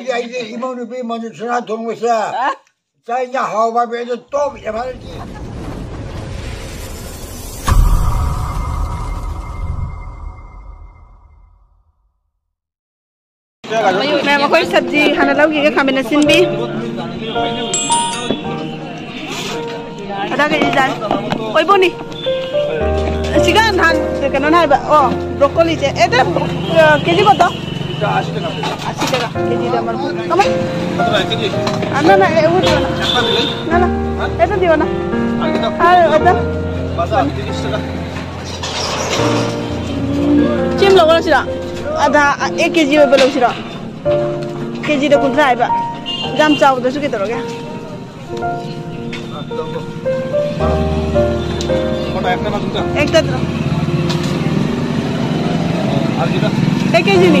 人家一蒙就背，蒙就吃那东西，咱人家好把别人当别人地。没有。那我可有手机，还能聊微信，还能跟身边。他那个医生，喂不呢？时间？你看，你看那哦，broccoli，这个，呃，几只骨头？এটা 80 টাকা 80 টাকা কেজি দাম আমার কমাই কত টাকা কেজি? না না এগুলো দিও না না। না হ্যাঁ? এটা দিও না। আর ওটা? একটা না কেজি নি।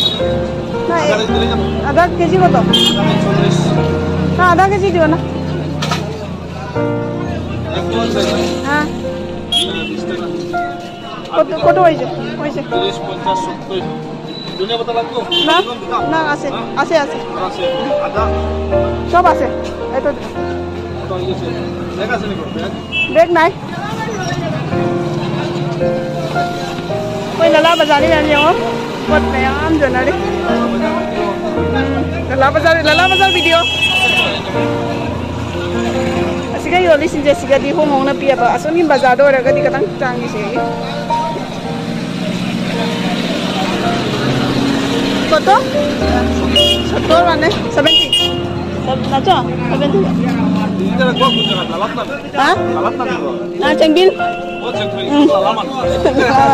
आधा के जी बताओ हाँ आधा के जी दो ना हाँ কত হয়েছে হয়েছে না না আছে আছে আছে সব আছে এত ব্যাগ নাই ওই লালা বাজারে জানি আমার के जी কত না আধা কেজি দিও না হ্যাঁ কত কত হয়েছে হয়েছে না না আছে আছে আছে সব আছে এটা বেগ নাই Quay là la bazar đi là nhiều không? Một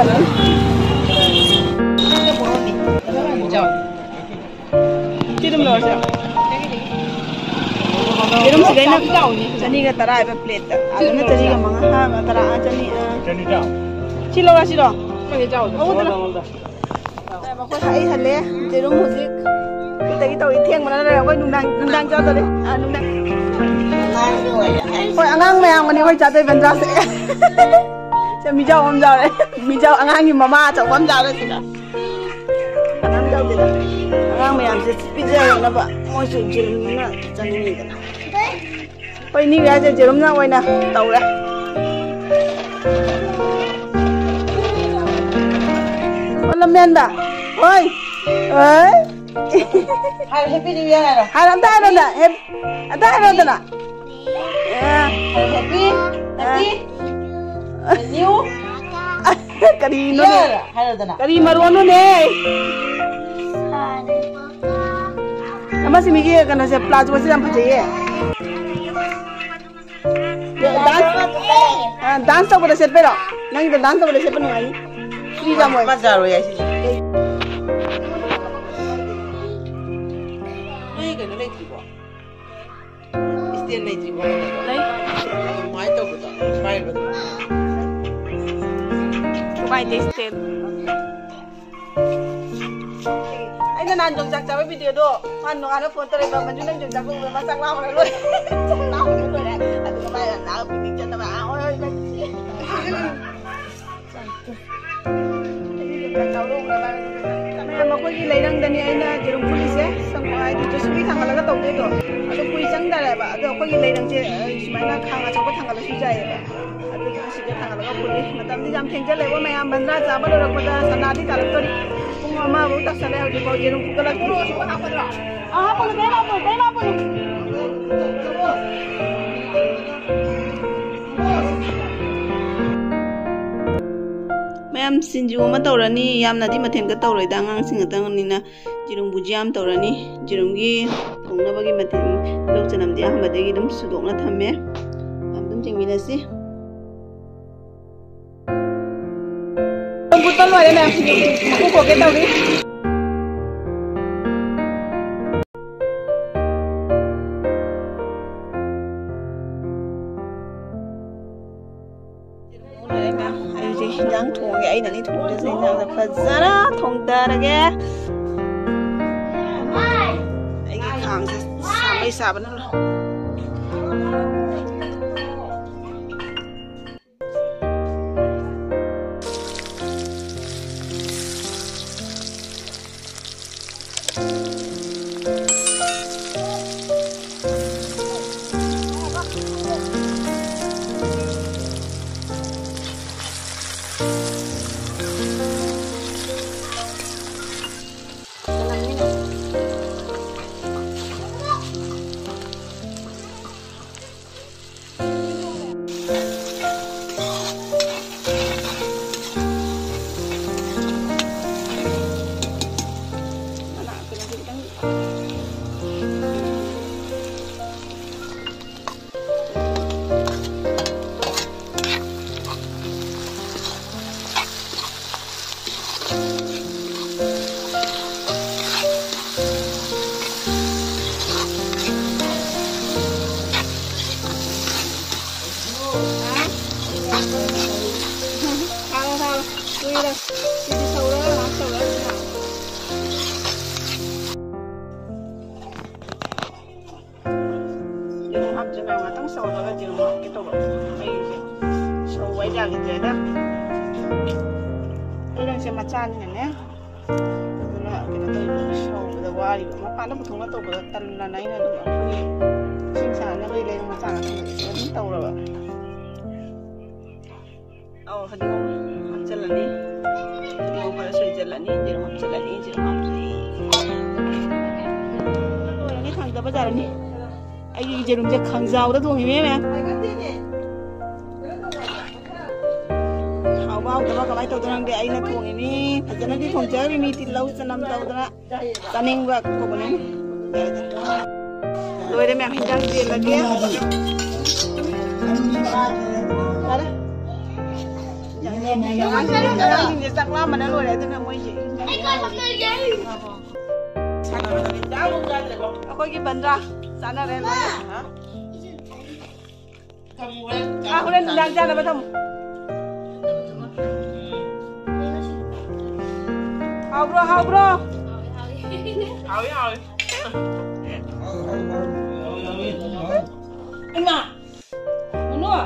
này ăn rồi nào đi. Là la bazar là la bazar video. Sige yo li sin je sige di hong hong na pia ba aso ni bazar do ra ga di katang tang ni sige. Koto? Sottor মানে 70. Nacho? 70. Hah? Ah, Chengbil. Tirum lo siya. Tirum sigay na chani ka tara iba plate. Ano na chani ka mga ha tara chani. Chani daw. Silo ra silo. Oo tara. Mà có thấy hình lẽ, thì đúng một chiếc Tại cái tàu thiên mà nó là quay nung đăng, nung đăng cho tôi đi À nung đăng Ôi ăn ăn mẹ mà đi quay trả tay vẫn ra sẽ Chứ mi cháu không ra đấy Mi cháu ăn ăn như mà ma cháu không ra đấy نداو كده انا ما يعرفش بيجا وانا بقى مو شو جرمنا تاني كده ويني جاي جرمنا وينا طوله ولا مين بقى وي اي هل هبي نيو يير هل انت انا لا هب انت انا لا هبي هبي نيو kari no kari marwano ne हमारे मिगी करना से प्लाज्मा से हम चाहिए dance dance तो बोले से पेरो नहीं तो डांस तो बोले से पनी आई श्री राम होए मज़ा आ रहा है ऐसे नहीं करना नहीं त्रिभुवन इसलिए नहीं त्रिभुवन नहीं माय तो बता माय बता माय tested do Man nung ano phone tare ba manjung nang jong jak ko masak lawa na loy Lawa na loy Atu ka ba na pinik chan na ba Oy oy ꯃꯈꯣꯏꯒꯤ ꯂꯩꯔꯪꯗꯅꯤ ꯑꯩꯅ ꯌꯦꯔꯨꯝ ꯐꯨꯠꯂꯤꯁꯦ ꯁꯪꯒꯣ ꯍꯥꯏꯗꯤ ꯆꯨꯁꯨꯕꯤ ꯊꯥꯡꯒꯠꯂꯒ ꯇꯧꯗꯣꯏꯗꯣ ꯑꯗꯣ ꯀꯨꯏ ꯆꯪꯗꯔꯦꯕ ꯑꯗꯣ ꯑꯩꯈꯣꯏꯒꯤ ꯂꯩꯔꯪꯁꯦ ꯁꯨꯃꯥꯏꯅ ꯈꯥꯡ ꯑꯆꯧꯕ ꯊꯥꯡꯒꯠꯂꯁꯨ ꯌꯥꯏꯑꯕ ꯑꯗꯨꯗꯨꯅ ꯁꯤꯗ ꯊꯥꯡꯒꯠꯂꯒ ꯐꯨꯠꯂꯤ ꯃꯇꯝꯗꯤ ꯌꯥꯝ ꯊꯦꯡꯖꯜꯂꯦꯕ ꯃꯌꯥꯝ ꯕꯟꯗ꯭ꯔꯥ ꯆꯥꯕ ꯂꯣꯏꯔꯛꯄꯗ ꯁꯅꯥꯗꯤ ꯇꯥꯔꯛꯇꯣꯔꯤ ꯄꯨꯡ ꯑꯃꯐꯥꯎ ꯇꯥꯁꯜꯂꯦ ꯍꯧꯖꯤꯛꯐꯥꯎ ꯌꯦꯔꯨꯝ ꯐꯨꯠꯒꯠꯂꯛꯇꯣꯔꯤ ꯑꯥ ꯍꯥꯞꯄꯅꯨ ꯀꯩꯝ ꯍꯥꯞꯄꯅꯨ ꯀꯩꯝ ꯍꯥꯞꯄꯅꯨ ꯃꯌꯥꯝ ꯁꯤꯡꯖꯨ ꯑꯃ ꯇꯧꯔꯅꯤ ꯌꯥꯝꯅꯗꯤ ꯃꯊꯦꯜꯒ ꯇꯧꯔꯣꯏꯗ ꯑꯉꯥꯡꯁꯤꯡ ꯈꯛꯇꯪꯅꯤꯅ ꯖꯤꯔꯨꯝ ꯕꯨꯖꯤ ꯌꯥꯝ ꯇꯧꯔꯅꯤ ꯖꯤꯔꯨꯝꯒꯤ ꯊꯣꯡꯅꯕꯒꯤ ꯃꯊꯦꯜ ꯇꯤꯜꯍꯧ ꯆꯅꯝꯗꯤ ꯑꯍꯥꯟꯕꯗꯒꯤ ꯑꯗꯨꯝ ꯁꯨꯗꯣꯛꯅ ꯊꯝꯃꯦ ꯑꯗꯨꯝ rồi em em Cô của cái tàu đi 양 통에 아이 난이 통에 생각나 파자라 통다라게 이게 강사 삼이 사분을 thang thang đi đây đi đi sâu đó hả sâu đó giờ học cho vào mà tăng sâu đó là giờ mà cái tổ mấy sâu quay ra cái gì đó đây đang xem mặt chan này nhé là cái nó tôi sâu rồi qua thì mà pan nó một thùng nó tổ của tân là nấy là được sinh sản nó gây lên mà sản nó tàu rồi Hariom हम चलनी हरिओम हरसोई चलनी जिरहम चलनी जिरहम लोयने खांगदबा जारनी आई जेरुम जे खांगजावदा दोंगे मे मे हावा दबा कमाई तो दनंग आई ना थोंगे मी फजना दी तौदना तनेंगवा कोबने Loyare Aku lagi bandra, sana rena. Kamu kan? Aku lagi nanti apa kamu? Aku, aku. Aku, aku. Emma, Munua.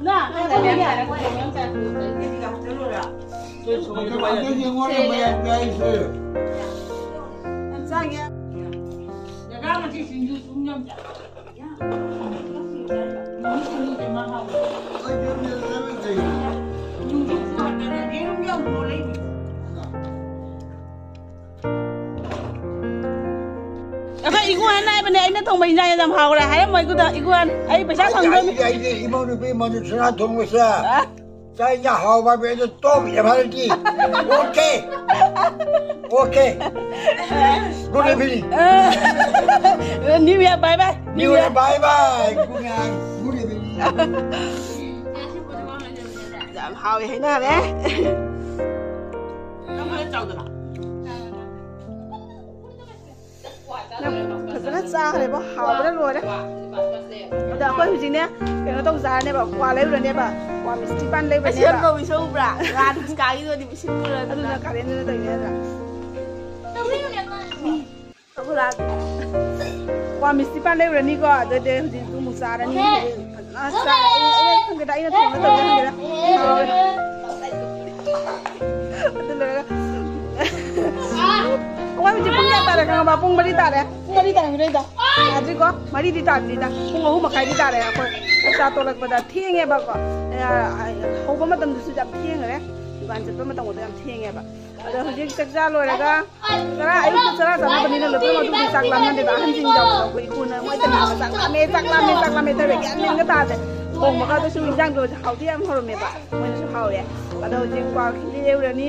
那那两百来块钱。对对对，就是这。我年轻过，我也不愿意吃。那咋样？那咱们去寻寻中年者。Thông minh ra làm hào là hay mấy cái đó iguan ấy phải chắc thằng Anh thôi. cái gì im ông đi mà nó sẽ thông với sao? Tại nhà hậu mà bây giờ 不能扎嘞吧，好不能落嘞。udah aku di sini ya, kalau tahu usaha nih pak, nih bisa di nih deh nih. kami si pung yata ka ba pung balita re. Pung balita re reda. Adri ko mari di tar di ta. Pung ho makai di tar re ko. Sa to lag bada thieng e ba ko. Ho ba matam du su jam thieng re. Ban jat ba matam ho jam thieng e ba. Ada hujik tak ja lo re ga. Sara ai ku sara sa ba ni na lo ma du sak lam na de ba han jing jaw ko ku na mo ta na sak lam me sak lam me sak lam me ta re ga ni ga ta de. Ko ma ka to su jang do hau ti am ho me ba. Mo su hau ye. Ba do jing kwa ki le re ni.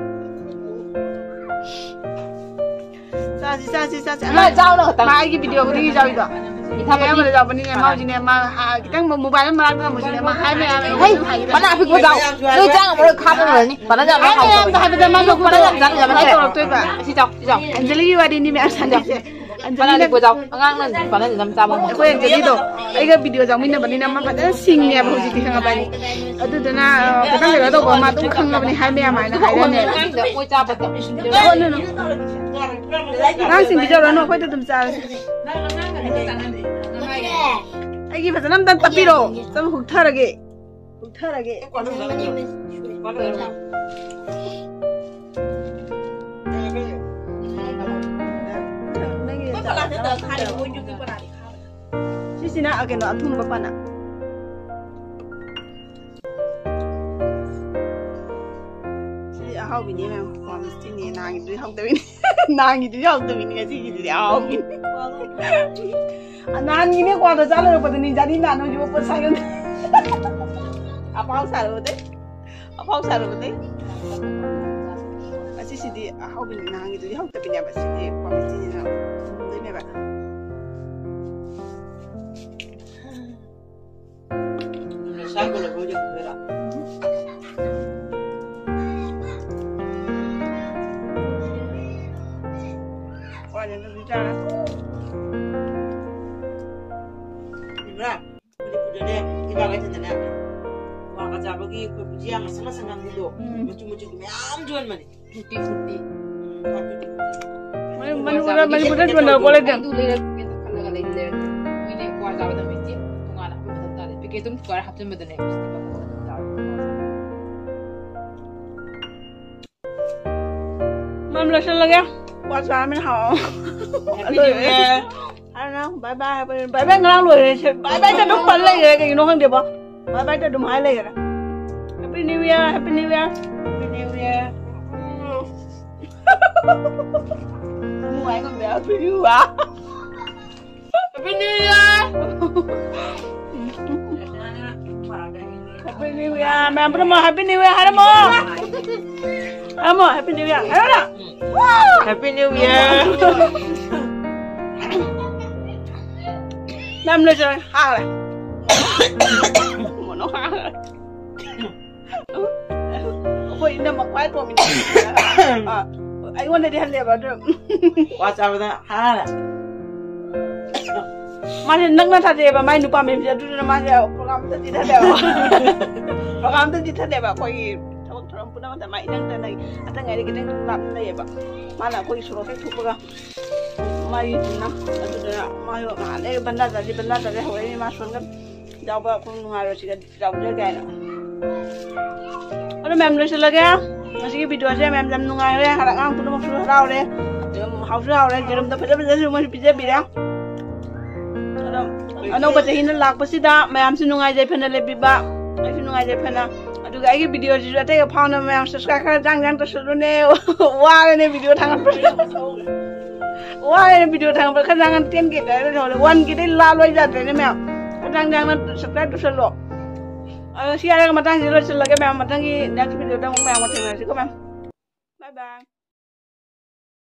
来招了，买几杯酒，给你招一个。你看我这招不？你，妈今年妈还刚没没办了嘛？今年妈还没还没，不，把那屁股招。所以讲，我这卡不稳不。把那招，还没还没招，把那招招走，对不对？去招去招，这里有我的，你没看到？Angelina ko daw. Ang ang nan pa nan nam tama mo. Ko yan dito. Ay ga video daw mina bani nam pa da sing ne ba hujiti khang ba ni. Adu da na ko ta le daw ko ma tu khang ba ni hai me ma na hai da ne. Ko cha ba ta. Ko no no. Nang sing video ra no ko ta dum cha. Ai gi ba nam dan tapiro. Sam huk tharage. Huk tharage. Ko. 的，他也不会去过哪里看。谢谢那阿给那通不办了。hobby ni memang mami sini nangis tu hong tewin jadi juga sih di hobby sih di mami sini Saan ko lang ko dyan? Dala. Wala na dito na. Diba? Balik ko dyan eh. Diba kayo na na? Makakasabag yung kubuji ang masang-masang ang gulo. Mucho-mucho kumayam dyan man because don't forget I have to remember the names. Mom, let's look at what's happening home. I don't know. Bye bye. Bye bye. Ngang rồi. Bye bye. Cho đúng phần lấy rồi. Cái nó không được bao. Bye bye. Cho đúng hai lấy rồi. Happy New Year. Happy New Year. Happy New Year. Mua anh con bé. Happy New Year. Happy New Year. Happy New Year. Remember mo, Happy New Year. Hara mo. Hara mo, Happy New Year. Hara na. Happy New Year. Nam lên rồi, ha rồi. Mà nó ha rồi. Ôi, nó mà quái của mình. Anh muốn đi đi hành liệp vào trường. Watch out with that. Ha rồi. Nâng lên thật đẹp mà mai sẽ đưa ra mai sẽ program đi thật đẹp. Program tự đi thật đẹp à, quay thằng thằng pun nama mai nang này, atang ngai kita nang này ba. Mana quay suro cái thuốc ba. Mai nam, itu dah mai ma le banda jadi banda jadi hore ni mas kan. Jauh ba pun ngai sih kan jauh je kan. Ada mem lu sila kaya. Masih video aja mem jam nungai le, harap ngang pun mau suruh rau le. Hau daw. Ano ba tahin na lak pa si da? Mayam sinungay jay pena lebi ba? Ay sinungay jay pena. Aduga ay video jay jay tayo pao na mayam subscribe ka jang jang to suru ne. Wala ne video tangan pa. Wala ne video tangan pa. Kadangan ten kita. One kita laloy jay tayo ne mayam. Jang jang na subscribe to suru. Siya lang matang sila sila ka mayam matang ki next video dang mayam matang na si ko mayam. Bye bye.